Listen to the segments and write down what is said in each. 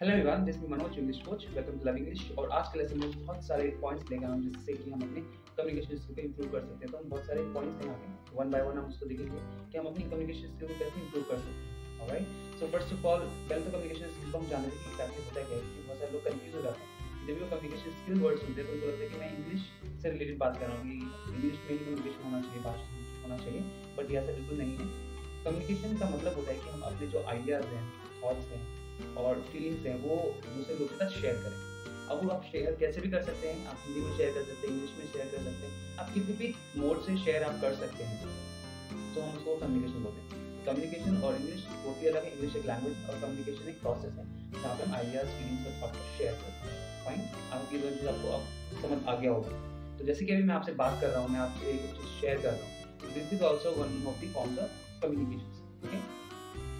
Hello everyone this is Manoj English coach welcome to love English और आज के lesson में बहुत सारे पॉइंट्स लेंगे हम, जिससे कि हम अपने कम्युनिकेशन स्किल को इंप्रूव कर सकते हैं। तो हम बहुत सारे पॉइंट्स यहाँ पे वन बाय वन हम उसको देखेंगे कि हम अपनी कम्युनिकेशन स्किल को कैसे इंप्रूव कर सकते हैं। Alright so first of all पहले तो कम्युनिकेशन स्किल को हम जानते हैं कि एग्जैक्टली होता है, क्या है बहुत सारे लोग कंफ्यूज हो जाते हैं। जब वो कम्युनिकेशन स्किल वर्ड सुनते हैं तो उनको लगता है कि मैं इंग्लिश से रिलेटेड बात कर रहा हूँ, कि इंग्लिश में कम्युनिकेशन होना चाहिए, भाषा होना चाहिए। बट ये ऐसा बिल्कुल नहीं है। कम्युनिकेशन का मतलब होता है कि हम अपने जो आइडियाज़ हैं थॉट्स हैं और फीलिंग्स हैं वो दूसरे लोगों के साथ शेयर करें। अब वो आप शेयर कैसे भी कर सकते हैं, आप हिंदी में शेयर कर सकते हैं इंग्लिश में शेयर कर सकते हैं, आप किसी भी मोड से शेयर आप कर सकते हैं। तो हम उसको कम्युनिकेशन बोलते हैं। कम्युनिकेशन और इंग्लिश बहुत ही अलग है। इंग्लिश एक लैंग्वेज और कम्युनिकेशन एक प्रोसेस है। जहाँ पर आइडियाज़ फीलिंग्स और थॉट शेयर करते हैं। फाइन आपकी दो चीज़ आपको अब समझ आ गया होगा। तो जैसे कि अभी मैं आपसे बात कर रहा हूँ, मैं आपसे कुछ चीज़ शेयर कर रहा हूँ। This is also one of the forms of communication okay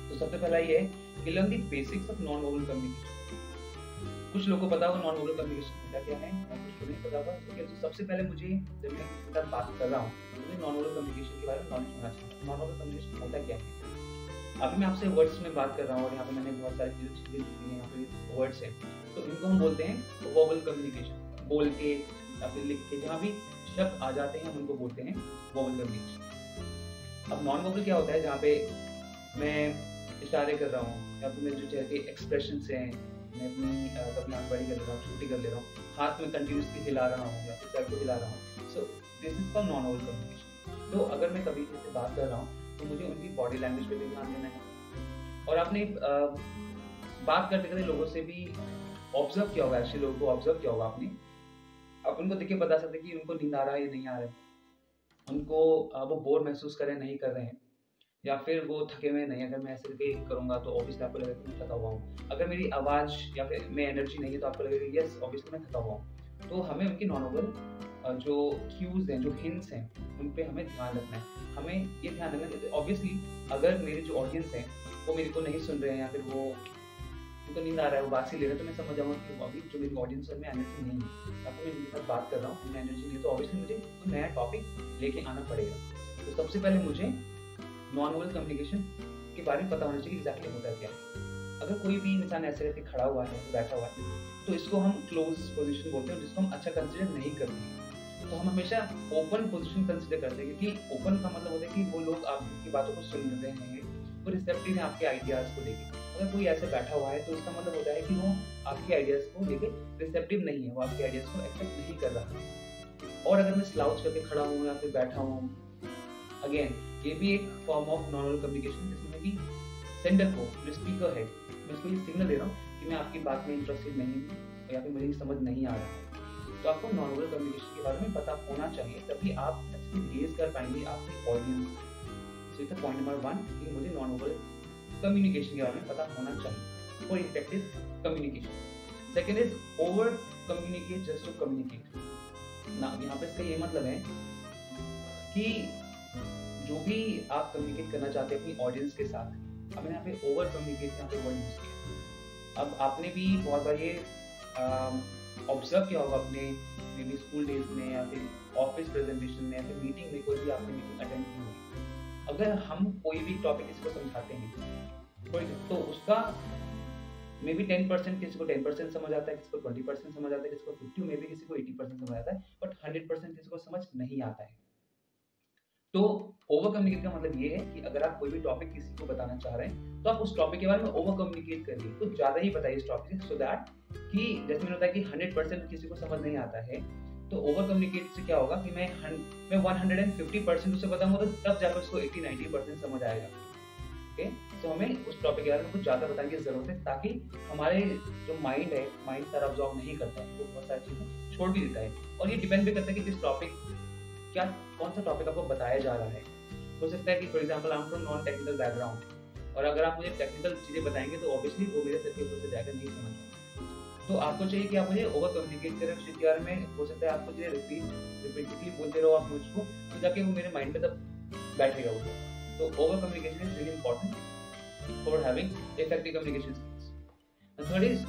तो सबसे पहला ये है कि learn the basics of non verbal communication कुछ लोगों को पता होगा नॉन वर्बल कम्युनिकेशन क्या क्या है और कुछ को नहीं पता होगा, ठीक है? तो सबसे पहले मुझे जब मैं किसी के बात कर रहा हूँ तो मुझे नॉन वर्बल कम्युनिकेशन के बारे में नॉलेज होना चाहिए। नॉन वर्बल कम्युनिकेशन होता क्या है? अभी मैं आपसे वर्ड्स में बात कर रहा हूँ और यहाँ पे मैंने बहुत सारी चीज़ें चीज़ें लिखी हैं यहाँ पे वर्ड्स हैं। तो इनको हम बोलते हैं वर्बल कम्युनिकेशन बोल के या फिर लिख के, जहाँ भी शब्द आ जाते हैं हम उनको बोलते हैं वर्बल कम्युनिकेशन अब नॉन वर्बल क्या होता है, जहाँ पे मैं इशारे कर रहा हूँ या फिर मेरे जो चेहरे के एक्सप्रेशन हैं, मैं अपनी कभी आँख बड़ी कर ले रहा हूँ छोटी कर ले रहा हूँ, हाथ में कंटिन्यूसली हिला रहा हूँ या फिर सर को हिला रहा हूँ। So this is for non Oval communication तो अगर मैं कभी किसी से बात कर रहा हूँ तो मुझे उनकी बॉडी लैंग्वेज पे भी ध्यान देना है। और आपने बात करते करते लोगों से भी ऑब्ज़र्व किया होगा एक्चुअली लोगों को ऑब्ज़र्व किया होगा आपने। आप उनको देख के बता सकते कि उनको नींद आ रहा है या नहीं आ रहा है। उनको वो बोर महसूस करें नहीं कर रहे हैं। या फिर वो थके हुए नहीं, अगर मैं ऐसे करके करूँगा तो ऑब्वियसली आपको लगेगा मैं थका हुआ हूँ। अगर मेरी आवाज़ या फिर मैं एनर्जी नहीं है तो आपको लगेगा यस ऑब्वियसली मैं थका हुआ हूँ। तो हमें उनकी नॉन जो क्यूज़ हैं, जो हिंट्स हैं, उन पर हमें ध्यान रखना है। हमें ये ध्यान रखना है ऑब्वियसली अगर मेरे जो ऑडियंस हैं, वो मेरे को नहीं सुन रहे हैं या फिर वो, उनको नींद आ रहा है, वो ही ले रहे हैं तो मैं समझ जाऊँगा कि अभी जो मेरी ऑडियंस है, मैं एनर्जी नहीं है। फिर मैं जिनके साथ बात कर रहा हूँ मैं एनर्जी नहीं तो ऑब्वियसली मुझे कोई नया टॉपिक लेके आना पड़ेगा। तो सबसे पहले मुझे नॉन वर्बल कम्युनिकेशन के बारे में पता होना चाहिए एग्जैक्टली होता है। क्या अगर कोई भी इंसान ऐसे रहते खड़ा हुआ है, बैठा हुआ है तो इसको हम क्लोज पोजिशन बोलते हैं जिसको हम अच्छा कंसिडर नहीं करते। तो हम हमेशा ओपन पोजिशन कंसिडर करते हैं, क्योंकि ओपन का मतलब होता है कि वो लोग आपकी बातों को सुन रहे हैं वो रिसेप्टिव है आपके आइडियाज़ को लेकर अगर कोई ऐसे बैठा हुआ है तो इसका मतलब होता है कि वो आपके आइडियाज़ को लेकर रिसेप्टिव नहीं है, वो आपके आइडियाज़ को एक्सेप्ट नहीं कर रहा। और अगर मैं स्लाउच करके खड़ा हूँ या फिर बैठा हूँ अगेन ये भी एक फॉर्म ऑफ़ नॉन कम्युनिकेशन जिसमें कि सेंडर को, जो स्पीकर है, मैं उसको ये सिग्नल दे रहा हूँ कि मैं आपकी बात में इंटरेस्टेड नहीं हूँ या फिर मुझे समझ नहीं आ रहा है। तो आपको नॉन वर्बल कम्युनिकेशन के बारे में पता होना चाहिए, तभी आप गेज कर पाएँगे आपकी audience so it's point number one कि मुझे नॉन वर्बल कम्युनिकेशन के बारे में पता होना चाहिए for effective communication second is over communicate just to communicate ना, यहाँ पे इसका ये मतलब है कि जो भी आप कम्युनिकेट करना चाहते हैं अपनी ऑडियंस के साथ, अब यहाँ पे ओवर कम्युनिकेट यहाँ पे वर्ड यूज़ किया। अब आपने भी बहुत बार ये ऑब्ज़र्व किया होगा अपने मे बी स्कूल डेज़ में या फिर ऑफ़िस प्रेजेंटेशन में या फिर मीटिंग में कोई भी आपने मीटिंग अटेंड की होगी अगर हम कोई भी टॉपिक इसको समझाते हैं तो उसका मे बी टेन परसेंट किसी को टेन परसेंट समझ आता है, किसी को ट्वेंटी परसेंट समझ आता है, किसी को फिफ्टी मे बी किसी को एटी परसेंट समझ आता है बट हंड्रेड परसेंट किसी को समझ नहीं आता है। तो ओवर कम्युनिकेट का मतलब ये है कि अगर आप कोई भी टॉपिक किसी को बताना चाह रहे हैं तो आप उस टॉपिक के बारे में ओवर कम्युनिकेट करिए। कुछ ज़्यादा ही बताइए इस टॉपिक से सो दैट कि जैसे मैंने बताया कि हंड्रेड परसेंट किसी को समझ नहीं आता है तो ओवर कम्युनिकेट से क्या होगा कि मैं मैं one hundred and fifty percent उसे बताऊँगा तो तब जाकर उसको एट्टी नाइनटी परसेंट समझ आएगा। ओके तो हमें उस टॉपिक के बारे में कुछ ज़्यादा बताने की ज़रूरत है, ताकि हमारे जो माइंड है माइंड सारा ऑब्जॉर्व नहीं करता है वो बहुत सारी चीज़ें छोड़ भी देता है। और ये डिपेंड भी करता है कि किस टॉपिक क्या, कौन सा टॉपिक आपको बताया जा रहा है? हो सकता है कि for example I am from non technical background और अगर आप मुझे टेक्निकल चीज़ें बताएँगे तो ऑब्वियसली वो मेरे सर के ऊपर से जाकर नहीं समझ तो आपको चाहिए कि आप मुझे ओवर कम्युनिकेट करें उस चीज़ बारे में। हो सकता है आपको चीज़ें रिपीट रिपीटली बोलते रहो आप मुझको तो जाके वो मेरे माइंड में तब बैठेगा वो। तो over communication is really important for having effective communication skills third is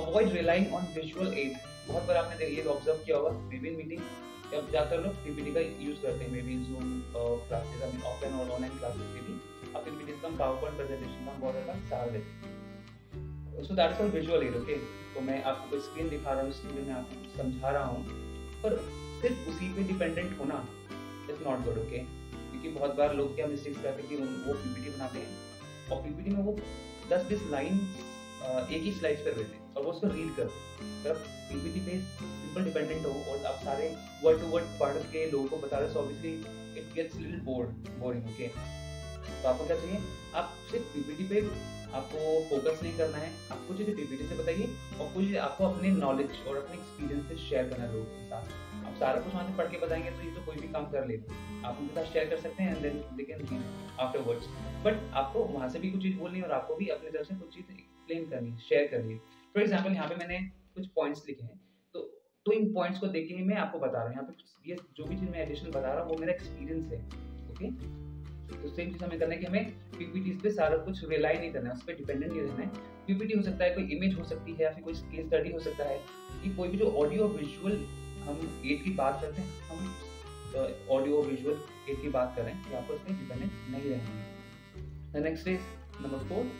avoid relying on visual aid बहुत बार आपने ये ऑब्ज़र्व किया होगा बी मीटिंग अब ज़्यादातर लोग पीपीटी का यूज़ करते हैं maybe Zoom classes I offline और ऑनलाइन क्लासेस के भी। आप पीपीटी का पावर पॉइंट प्रेजेंटेशन का बहुत ज़्यादा सहारा देते हैं। So that is visual aid okay तो मैं आपको स्क्रीन दिखा रहा हूँ स्क्रीन में आपको समझा रहा हूँ। पर सिर्फ़ उसी पे डिपेंडेंट होना इज़ नॉट गुड ओके क्योंकि बहुत बार लोग क्या मिस्टेक्स करते हैं कि वो पीपीटी बनाते हैं, और पीपीटी में वो दस बीस लाइन एक ही स्लाइड पर रहते हैं। और उसको रीड करते हैं अगर पीपीटी पे सिंपल डिपेंडेंट हो और आप सारे वर्ड टू वर्ड पढ़ के लोगों को बता रहे so obviously it gets little bored boring okay तो आपको क्या चाहिए? आप सिर्फ़ पीपीटी पे आपको फोकस नहीं करना है आपको चीज़ें पीपीटी से बताइए और कुछ आपको अपने नॉलेज और अपने एक्सपीरियंस से शेयर करना है लोगों के साथ। आप सारा कुछ वहाँ से पढ़ के बताएँगे तो ये तो कोई भी काम कर लेते आप उनके साथ शेयर कर सकते हैं and then they can read afterwards but आपको वहाँ से भी कुछ चीज़ बोलनी है और आपको भी अपनी तरफ़ से कुछ चीज़ एक्सप्लेन करनी है शेयर करनी है। फॉर एग्ज़ाम्पल यहाँ पे मैंने कुछ पॉइंट्स लिखे हैं। तो तो इन पॉइंट्स को देख के ही मैं आपको बता रहा हूँ। यहाँ पे ये जो भी चीज़ मैं एडिशनल बता रहा हूँ, वो मेरा एक्सपीरियंस है। ओके तो सेम चीज़ हमें करना है कि हमें पीपीटी पे सारा कुछ रिलाई नहीं करना है। उस पर डिपेंडेंट नहीं रहना है। पीपीटी हो सकता है, कोई इमेज हो सकती है या फिर कोई केस स्टडी हो सकता है। कि कोई भी जो ऑडियो विजुअल हम एड की बात करते हैं, हम ऑडियो विजुअल एड की बात करें तो आपको इसमें डिपेंडेंट नहीं रहेंगे next is number four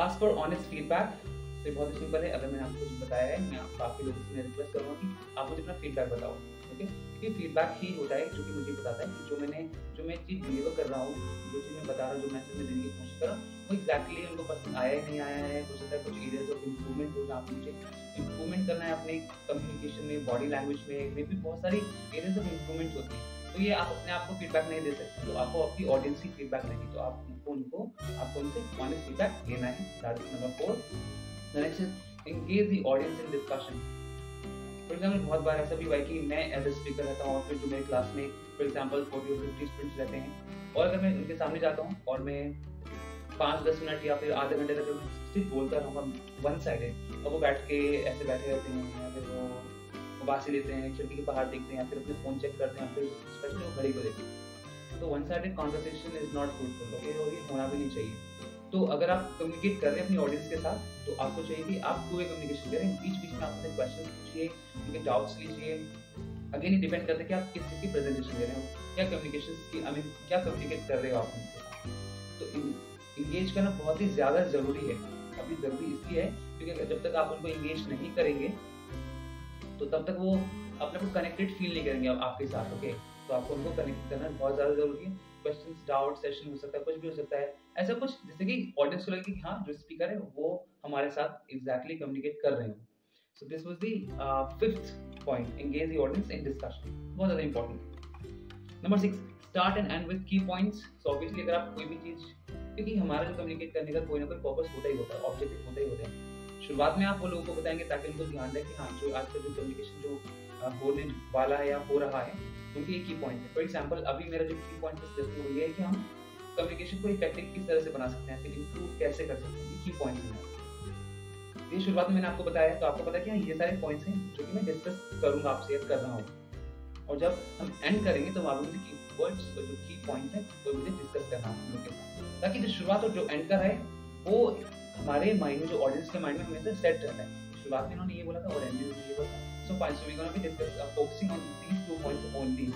ask for honest feedback तो बहुत ही सिंपल है। अगर मैंने आपको कुछ बताया है, मैं काफ़ी लोगों से रिक्वेस्ट करूँगा कि आप मुझे अपना फीडबैक बताओ ओके क्योंकि फीडबैक ही होता है जो कि मुझे बताता है कि जो मैंने जो मैं चीज़ डिलीवर कर रहा हूँ, जो चीज़ मैं बता रहा हूँ, जो मैसेज मैं देने की कोशिश कर रहा हूँ, वो एक्जैक्टली उनको पसंद आया नहीं आया है, हो सकता है कुछ एरियाज़ ऑफ़ इम्प्रूवमेंट हो जहाँ मुझे इम्प्रूवमेंट करना है अपने कम्युनिकेशन में बॉडी लैंग्वेज में मे भी बहुत सारी एरियाज़ ऑफ़ इम्प्रूवमेंट होती है। तो ये आप अपने आप को फीडबैक नहीं दे सकते तो आपको आपकी ऑडियंस की फीडबैक लेनी तो आपको उनको आपको उनसे फीडबैक लेना है। Number four is engage the audience in discussion for example बहुत बार ऐसा भी हुआ है कि मैं एज ए स्पीकर रहता हूँ और फिर जो मेरे क्लास में फॉर एग्ज़ाम्पल फोर्टी और फिफ्टी स्टूडेंट्स रहते हैं, और अगर मैं उनके सामने जाता हूँ और मैं पाँच, दस मिनट या फिर आधे घंटे तक सिर्फ़ बोलता रहूँगा वन साइडेड और वो बैठ के ऐसे बैठे रहते हैं, या फिर वो बासी लेते हैं, खिड़की के बाहर देखते हैं, या फिर अपने फ़ोन चेक करते हैं, फिर स्पेशली वो घड़ी को देखते हैं। तो one sided conversation is not fruitful okay और ये होना भी नहीं चाहिए। तो अगर आप कम्युनिकेट कर रहे हैं अपनी ऑडियंस के साथ तो आपको चाहिए कि आप टू वे कम्युनिकेशन करें। बीच बीच में आप अपने क्वेश्चन पूछिए, उनके डाउट्स लीजिए। अगेन ये डिपेंड करता है कि आप किस चीज़ की प्रेजेंटेशन दे रहे हो, क्या कम्युनिकेशन की आई मीन क्या कम्युनिकेट कर रहे हो आप उनके साथ। तो इंगेज करना बहुत ही ज़्यादा ज़रूरी है। अभी ज़रूरी इसलिए है, क्योंकि जब तक आप उनको इंगेज नहीं करेंगे तो तब तक वो अपने को कनेक्टेड फील नहीं करेंगे आपके साथ ओके तो आपको उनको कनेक्ट करना बहुत ज़्यादा ज़रूरी है। क्वेश्चन डाउट सेशन हो सकता है, कुछ भी हो सकता है। ऐसा कुछ, जैसे कि ऑडियंस को लगे कि हाँ जो स्पीकर है, वो हमारे साथ एग्जैक्टली कम्युनिकेट कर रहे हो। So this was the fifth point engage the audience in discussion बहुत ज़्यादा important number six start and end with key points so obviously अगर आप कोई भी चीज़, क्योंकि हमारा जो कम्युनिकेट करने का कोई ना कोई पर्पस होता ही होता है ऑब्जेक्टिव होता ही होता है। शुरुआत में आप वो लोगों को बताएँगे ताकि उनको ध्यान रहे कि हाँ जो आजकल जो कम्युनिकेशन जो होने वाला है या हो रहा है उनके एक की पॉइंट है। फॉर एग्ज़ाम्पल अभी मेरा जो की पॉइंट डिस्कस वो ये है कि हम कम्युनिकेशन को इफ़ेक्टिव किस तरह से बना सकते हैं, फिर इम्प्रूव कैसे कर सकते हैं की पॉइंट है। ये शुरुआत में मैंने आपको बताया तो आपको पता है कि हाँ ये सारे पॉइंट्स हैं जो कि मैं डिस्कस करूँगा आपसे कर रहा हूँ। और जब हम एंड करेंगे तो मालूम से की वर्ड्स जो की पॉइंट है, वो मुझे डिस्कस करना है उनके साथ। ताकि जो शुरुआत और जो एंड कर है, वो हमारे माइंड में, जो ऑडियंस के माइंड में हमेशा सेट रहता है। शुरुआत में इन्होंने ये बोला था और एंड में ये बोला था। So fine so we gonna be discuss focusing on these two points only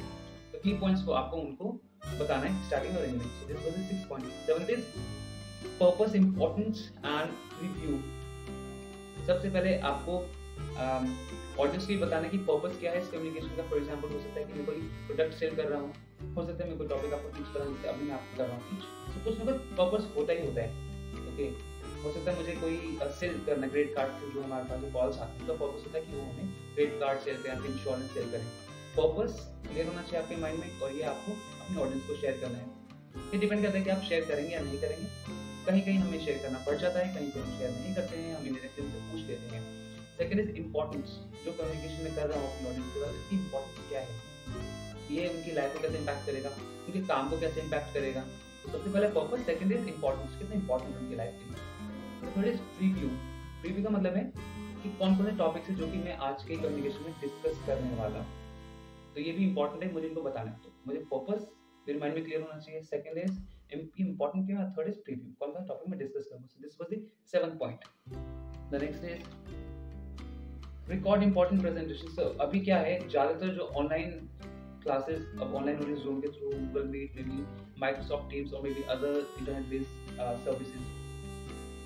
तो की पॉइंट्स को आपको उनको बताना है स्टार्टिंग और ending so this was the six point seventh is purpose importance and review सबसे पहले आपको ऑडियंस को बताना कि पर्पस क्या है इस कम्युनिकेशन का. फॉर एग्जांपल हो सकता है कि मैं कोई प्रोडक्ट सेल कर रहा हूँ. हो सकता है मैं कोई टॉपिक आपको टीच कर रहा हूँ अभी मैं आपको कर रहा हूँ टीच तो कुछ ना पर्पस होता ही होता है. ओके हो सकता है मुझे कोई सेल करना क्रेडिट कार्ड से जो हमारे पास जो कॉल्स आते हैं तो पर्पस होता है कि वो हमें क्रेडिट कार्ड सेल करें फिर इंश्योरेंस सेल करें। पर्पस क्लियर होना चाहिए आपके माइंड में और ये आपको अपने ऑडियंस को शेयर करना है। ये डिपेंड करता है कि आप शेयर करेंगे या नहीं करेंगे। कहीं कहीं हमें शेयर करना पड़ जाता है कहीं कहीं शेयर नहीं करते हैं, हम इनडायरेक्टली उनसे पूछ लेते हैं। सेकेंड इज़ इम्पोर्टेंस जो कम्युनिकेशन में कर रहा हूँ अपनी ऑडियंस के साथ, इसकी इम्पोर्टेंस क्या है? ये उनकी लाइफ को कैसे इम्पैक्ट करेगा? उनके काम को कैसे इम्पैक्ट करेगा? सबसे पहले पर्पस सेकंड इज़ इम्पोर्टेंस कितना इम्पोर्टेंट उनकी लाइफ के लिए। प्रीव्यू प्रीव्यू का मतलब है कि कौन कौन से टॉपिक्स है जो कि मैं आज के कम्युनिकेशन में डिस्कस करने वाला तो ये भी इंपॉर्टेंट है, मुझे इनको बताना है। तो मुझे मेरे माइंड में क्लियर होना चाहिए। Second is important third is preview कौन सा टॉपिक में डिस्कस करूँगा this point the next is record important presentation so अभी क्या है? ज़्यादातर जो ऑनलाइन क्लासेस अब ऑनलाइन हो रही जूम के through Google Meet maybe Microsoft Teams और maybe other internet based services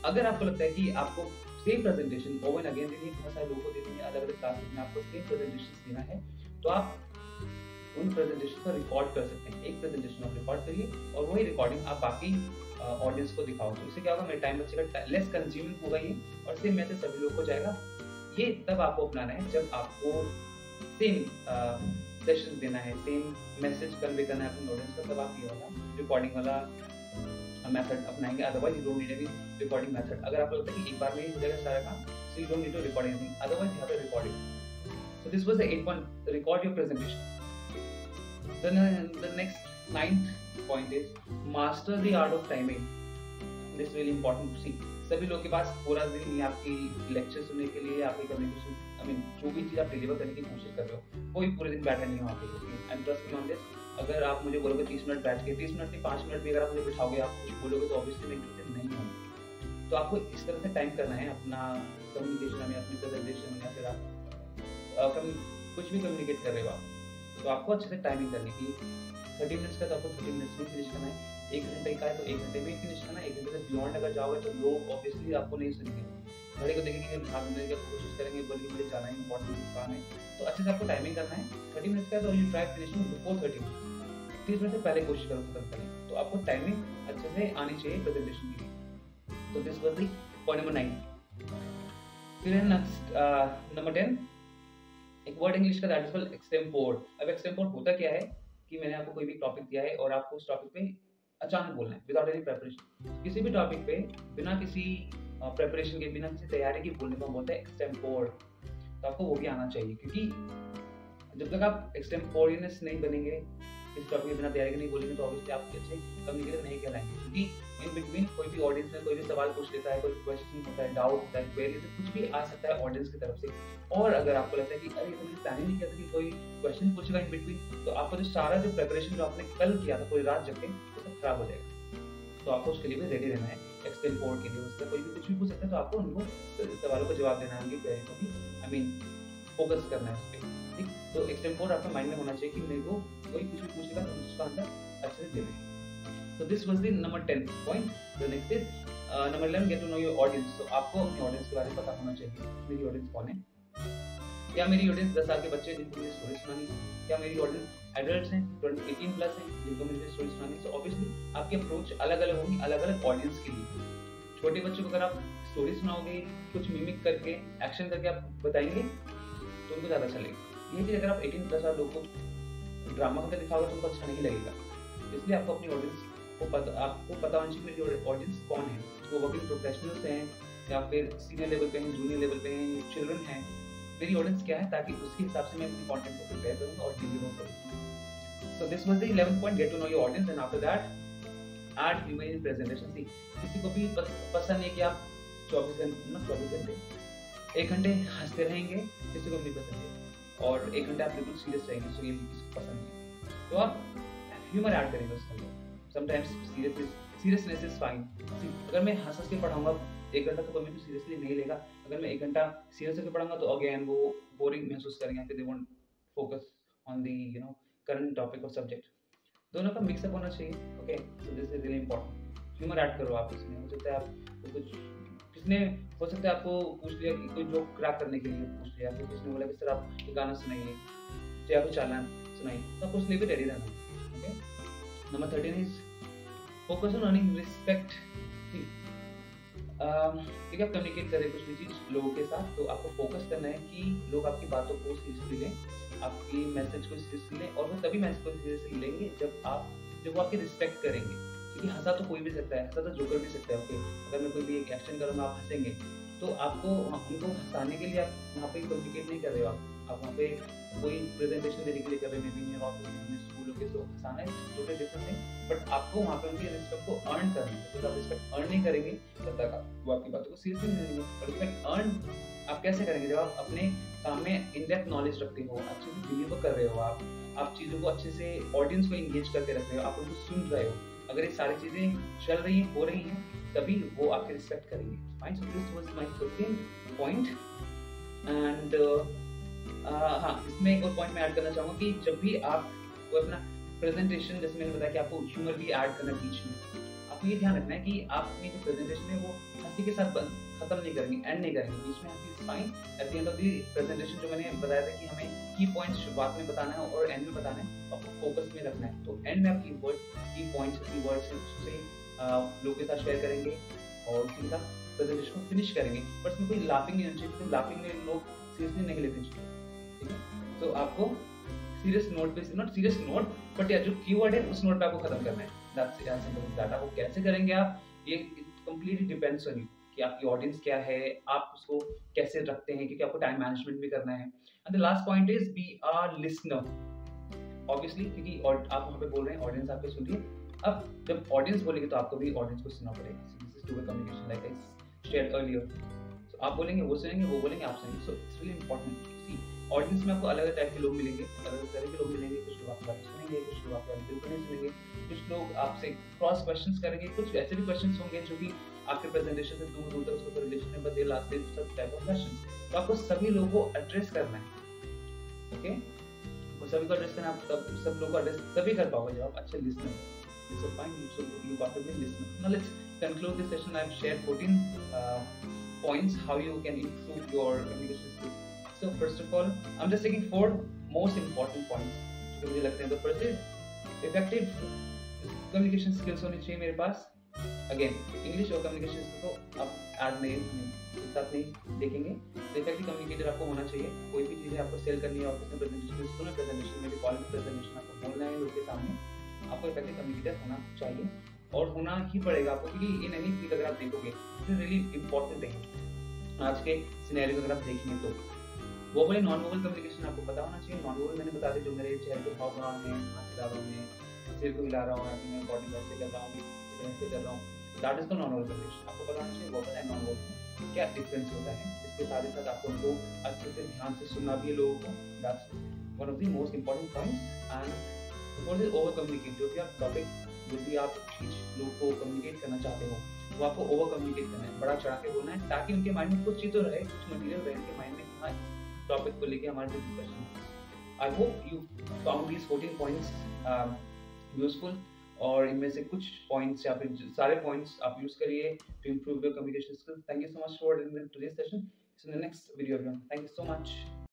अगर आपको लगता है कि आपको सेम प्रेजेंटेशन ओवन अगेन देनी है बहुत सारे लोगों को देनी है अलग अलग क्लासेस में आपको सेम प्रेजेंटेशन देना है तो आप उन प्रेजेंटेशन को रिकॉर्ड कर सकते हैं। एक प्रेजेंटेशन आप रिकॉर्ड करिए और वही रिकॉर्डिंग आप बाकी ऑडियंस को दिखाओ तो इससे क्या होगा, मेरा टाइम बचेगा लेस कंज्यूमिंग होगा ये, और सेम मैसेज सभी लोग को जाएगा। ये तब आपको अपनाना है जब आपको सेम सेशन देना है सेम मैसेज कन्वे करना है अपने ऑडियंस का, तब आप ये वाला रिकॉर्डिंग वाला मेथड अपनाएँगे। Otherwise you don't need any recording method अगर आपको लगता है कि एक बार में ही हो जाएगा सारा काम so you don't need to record anything otherwise you have to recording so this was the 8 point record your presentation the next ninth point is master the art of timing this is really important to see सभी लोग के पास पूरा दिन ही आपकी lecture सुनने के लिए आपकी कम्युनिकेशन आई मीन जो भी चीज़ आप डिलीवर करने की कोशिश कर रहे हो, कोई पूरे दिन बैठा नहीं हो पे। एंड ट्रस्ट ऑन दिस अगर आप मुझे बोलोगे तीस मिनट बैठ के, तीस मिनट नहीं, पाँच मिनट भी अगर आप मुझे बिठाओगे, आप कुछ बोलोगे तो ऑब्वियसली मैं इंटरेस्टेड नहीं हूँ। तो आपको इस तरह से टाइम करना है, अपना कम्युनिकेशन में, अपनी प्रेजेंटेशन या फिर आप कुछ भी कम्युनिकेट कर रहे हो आप तो आपको अच्छे से टाइमिंग करनी की थर्टी मिनट्स का तो आपको थर्टी मिनट्स में फिनिश करना है, एक घंटे का है तो एक घंटे में फिनिश करना है, एक घंटे से बियॉन्ड अगर जाओगे तो लोग ऑब्वियसली आपको नहीं सुनेंगे। घड़ी को देखेंगे भाग मिलने की कोशिश करेंगे बल्कि मुझे जाना है इंपॉर्टेंट काम है तो अच्छे से आपको टाइमिंग करना है। थर्टी मिनट्स का तो you try finishing before thirty तीस मिनट से पहले कोशिश करो खत्म करने तो आपको टाइमिंग अच्छे से आनी चाहिए प्रेजेंटेशन के लिए। तो this was the point number nine फिर है नेक्स्ट नंबर टेन एक वर्ड इंग्लिश का दैट इज़ कॉल्ड एक्सटेम्पोर अब एक्सटेम्पोर होता क्या है? कि मैंने आपको कोई भी टॉपिक दिया है और आपको उस टॉपिक पे अचानक बोलना है विदाउट एनी प्रेपरेशन किसी भी टॉपिक पे, बिना किसी प्रेपरेशन के, बिना किसी तैयारी के बोलने को बोलते हैं एक्सटेम्पोर तो आपको वो भी आना चाहिए, क्योंकि जब तक आप एक्सटेम्पोरियस नहीं बनेंगे इस टॉपिक के बिना तैयारी के नहीं बोलेंगे तो ऑब्वियसली आप अच्छे कम्युनिकेटर नहीं कहलाएँगे क्योंकि इन बिटवीन कोई भी ऑडियंस में कोई भी सवाल पूछ लेता है, कोई क्वेश्चन होता है डाउट होता है क्वेरी तो कुछ भी आ सकता है ऑडियंस की तरफ़ से। और अगर आपको लगता है कि अरे तो प्लानिंग नहीं किया कि कोई क्वेश्चन पूछेगा इन बिटवीन तो आपका जो सारा जो प्रिपरेशन जो आपने कल किया था, पूरी रात जग के, वो सब खराब हो जाएगा। तो आपको उसके लिए भी रेडी रहना है। एक्सटेल बोर्ड के लिए उससे कोई भी कुछ भी पूछ सकता है तो आपको उनको सवालों का जवाब देना है, उनकी क्वेरी को भी आई मीन फोकस करना है उस पर ठीक? तो एक्सटेम्पोर आपका माइंड में होना चाहिए कि मेरे को कोई कुछ भी पूछेगा तो उसका आंसर अच्छे से देना तो this was the number 10 point the next is number 11 get to know your audience तो आपको अपने ऑडियंस के बारे में पता होना चाहिए मेरी ऑडियंस कौन है। क्या मेरी ऑडियंस 10 साल के बच्चे हैं जिनको मुझे स्टोरी सुनानी है क्या मेरी ऑडियंस एडल्ट्स हैं 18 प्लस हैं जिनको मुझे स्टोरी सुनानी है तो ऑब्वियसली आपकी अप्रोच अलग-अलग होगी अलग-अलग ऑडियंस के लिए। छोटे बच्चों को अगर आप स्टोरी सुनाओगे, कुछ मिमिक करके एक्शन करके आप बताएँगे तो उनको ज़्यादा चलेगा ये अगर आप 18 प्लस वाले लोगों को ड्रामा करके दिखाओगे तो उनको अच्छा नहीं लगेगा। इसलिए आपको अपनी ऑडियंस को पता, आपको पता होना चाहिए मेरी ऑडियंस कौन है। वो वर्किंग प्रोफेशनल्स हैं या फिर सीनियर लेवल पे हैं जूनियर लेवल पे हैं चिल्ड्रन हैं। मेरी ऑडियंस क्या है ताकि उसके हिसाब से मैं अपनी कंटेंट को प्रिपेयर करूँ और डिलीवर करूँ। So this was the 11th point get to know your audience and after that add human presentation सी किसी को भी पसंद है कि आप 24 घंटे, ना 24 घंटे, एक घंटे हँसते रहेंगे, किसी को भी नहीं पसंद है। और एक घंटे आप बिल्कुल सीरियस रहेंगे सो ये किसी को पसंद नहीं तो आप ह्यूमर ऐड करेंगे उसके अंदर sometimes serious seriousness is fine अगर मैं हंस हंस के पढ़ाऊँगा, एक घंटा तो कोई मुझे सीरियसली नहीं लेगा। अगर मैं एक घंटा सीरियस होकर पढ़ाऊँगा तो अगेन वो बोरिंग महसूस करेंगे फिर they won't focus on the you know current topic और सब्जेक्ट दोनों का मिक्सअप होना चाहिए okay so this is really important humour add करो आप इसमें। हो सकता है आप कुछ किसने, हो सकता है आपको पूछ लिया कि कोई जोक क्रैक करने के लिए पूछ लिया फिर किसने बोला कि, सर, आप ये गाना सुनाइए, या फिर चालान सुनाइए। तो आपको उसके भी रेडी रहना okay number thirteen is focus on earning respect ठीक है कम्युनिकेट करें कुछ भी चीज़ लोगों के साथ? तो आपको फोकस करना है कि लोग आपकी बातों को सीरियसली लें, आपकी मैसेज को सीरियसली लें, और वो तभी मैसेज को सीरियसली लेंगे जब आप, जब वो आपकी रिस्पेक्ट करेंगे। क्योंकि हंसा तो कोई भी सकता है, हंसा तो जो कर भी सकता है ओके अगर मैं कोई भी एक एक्शन करूँगा आप हंसेंगे। तो आपको उनको हंसाने के लिए आप वहाँ पे कम्युनिकेट नहीं कर रहे हो आप। आप वहाँ पे कोई प्रेजेंटेशन देने के लिए कर रहे हैं ऑफ़िस स्कूल तो हंसाना है है बट आपको वहाँ पे उनकी रिस्पेक्ट को अर्न करना है। आप रिस्पेक्ट अर्न नहीं करेंगे, तब तक आप वो आपकी बातों को सीरियसली नहीं लेंगे अर्न आप कैसे करेंगे? जब आप अपने काम में इन डेप्थ नॉलेज रखते हो, अच्छे से डिलीवर कर रहे हो आप आप चीज़ों को अच्छे से ऑडियंस को रख रहे हो, आप उनको सुन रहे हो अगर ये सारी चीज़ें चल रही हैं, हो रही हैं, तभी वो आपके रिस्पेक्ट करेंगे। Fine so this was my 15 point and हाँ इसमें एक और पॉइंट मैं ऐड करना चाहूँगा कि जब भी आप कोई अपना प्रेजेंटेशन जैसे मैंने बताया कि आपको ह्यूमर भी ऐड करना बीच में आपको ये ध्यान रखना है कि आप अपनी जो प्रेजेंटेशन है वो हँसी के साथ खत्म नहीं करेंगे एंड नहीं करेंगे। बीच में हँसी fine at the end of the presentation जो मैंने बताया था कि हमें की पॉइंट्स शुरुआत में बताना है और एंड में बताना है, आपको फोकस में रखना है। तो एंड में आप की वर्ड की पॉइंट्स की वर्ड्स से लोगों के साथ शेयर करेंगे और उसी के साथ प्रेजेंटेशन को फिनिश करेंगे। बट इसमें कोई लाफिंग नहीं होनी चाहिए लाफिंग में लोग सीरियसली नहीं लेते ठीक है? तो आपको सीरियस नोट पे नॉट सीरियस नोट बट या जो कीवर्ड है, उस नोट पे आपको खत्म करना है। आपको कैसे करेंगे आप? ये कंप्लीटली डिपेंड्स ऑन यू कि आपकी ऑडियंस क्या है, आप उसको कैसे रखते हैं क्योंकि आपको टाइम मैनेजमेंट भी करना है। And the last point is be are listener obviously क्योंकि आप वहाँ पे बोल रहे हैं ऑडियंस आपके सुनिए अब जब ऑडियंस बोलेगी तो आपको भी ऑडियंस को सुनना पड़ेगा। This is two communication like I share earlier so आप बोलेंगे, वो सुनेंगे, वो बोलेंगे, आप सुनेंगे। So it's really important audience में आपको अलग अलग टाइप के लोग मिलेंगे अलग अलग तरह के लोग मिलेंगे कुछ लोग आपकी बात सुनेंगे कुछ लोग आपकी बिल्कुल नहीं सुनेंगे कुछ लोग आपसे क्रॉस क्वेश्चंस करेंगे कुछ ऐसे भी क्वेश्चंस होंगे जो कि आपके प्रेजेंटेशन से दूर दूर तक उसको रिलेशन में बदले लास्ट दिन सब टाइप ऑफ़ क्वेश्चंस तो आपको सभी लोगों को एड्रेस करना है। ओके वो सभी को एड्रेस करना आप तब सब लोगों को एड्रेस तभी कर पाओगे जब आप अच्छे listener so fine so you be listener. Now let's conclude this session. I've shared 14 uh, points how you can improve your communication skills. So first of all, i'm just taking four most important points जो मुझे लगते हैं। तो first is effective communication skills होनी चाहिए मेरे पास। Again English और कम्युनिकेशन को आप ऐड नहीं साथ नहीं देखेंगे। तो इफ़ेक्टिव कम्युनिकेटर आपको होना चाहिए। कोई भी चीज़ें आपको सेल करनी है ऑफ़िस में प्रेजेंटेशन स्कूल में प्रेजेंटेशन में कॉलेज में प्रेजेंटेशन आपको बोलना है लोग के सामने, आपको इफ़ेक्टिव कम्युनिकेटर होना चाहिए। और होना ही पड़ेगा आपको, क्योंकि इन एनी फ़ील्ड अगर आप देखोगे तो रियली इंपॉर्टेंट है। आज के सिनेरियो अगर आप देखेंगे तो। वो बोले नॉन वोबल कम्युनिकेशन आपको पता होना चाहिए। नॉन वोबल मैंने बता दिया जो मेरे चेहरे के हाव भाव हैं, हाथ हिला रहा हूँ सिर को हिला रहा हूँ, मैं बॉडी वैसे कर रहा हूँ ऐसे कर रहा हूँ। That is the non verbal communication आपको पता होना चाहिए वोबल एंड नॉन वोबल क्या डिफरेंस होता है। इसके साथ ही साथ आपको उनको अच्छे से ध्यान से सुनना भी है लोगों को। That's one of the most important points and for this over communicate जो भी आप टॉपिक जो भी आप चीज़ लोग को कम्युनिकेट करना चाहते हो, वो आपको ओवर कम्युनिकेट करना है। बड़ा चढ़ा के बोलना है, ताकि उनके माइंड में कुछ चीज़ तो रहे, कुछ मटेरियल रहे, उनके माइंड में हाँ टॉपिक को लेके हमारे जो discussion I hope you found these 14 points useful और इनमें से कुछ पॉइंट्स या फिर सारे पॉइंट्स आप यूज़ करिए to improve your communication skills thank you so much for this session in the next video thank you so much